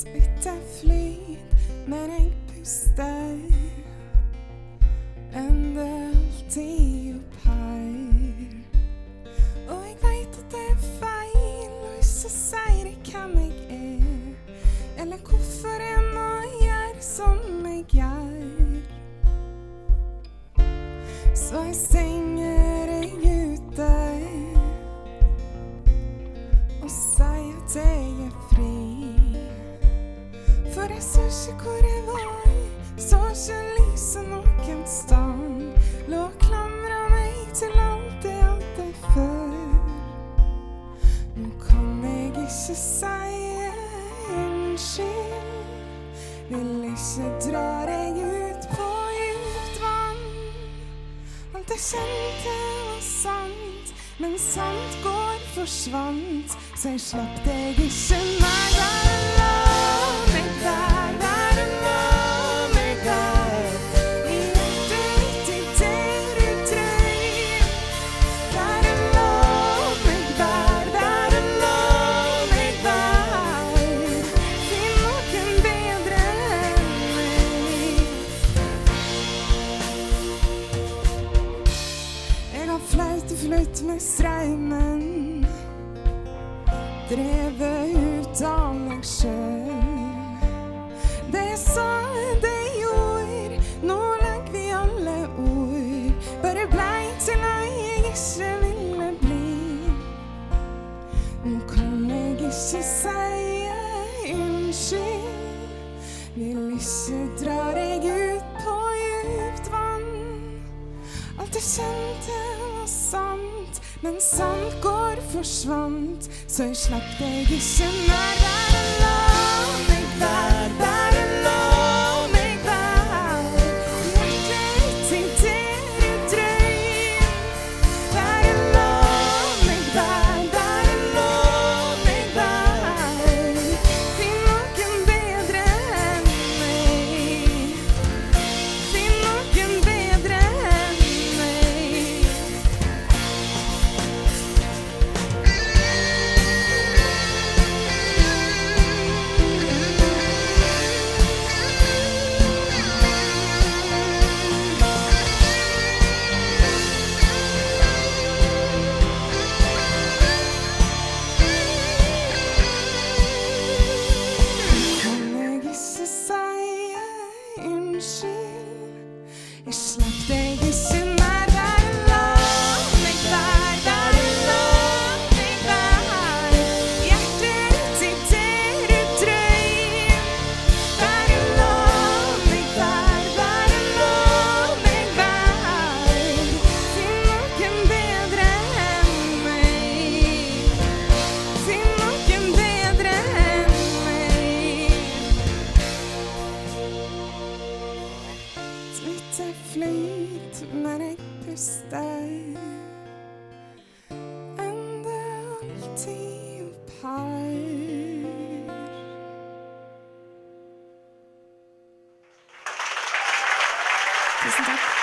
spyttet flyt, men jeg puster. Enn det alltid For jeg så ikke hvor jeg var, så ikke lyset noen sted. Lå og klamra meg til alt jeg hadde før. Nå kan jeg ikke si unnskyld. Vil ikke dra deg ut på dypt vann. Alt jeg kjente var sant, men sant går forsvant. Så jeg slapp deg ikke nær Bare strømmen. Drevet ut av meg sjøl. Det sa, det gjorde. Nå legger vi alle ord. Bare blei til jeg ikke ville bli. Nå kan jeg ikke si unnskyld. Vil ikke dra deg ut på djupt vann. Alt jeg kjente var sant, men sant går forsvant. Så jeg slapp deg ikke mer. flyt når jeg puster. Ender alltid opp. Tusen takk.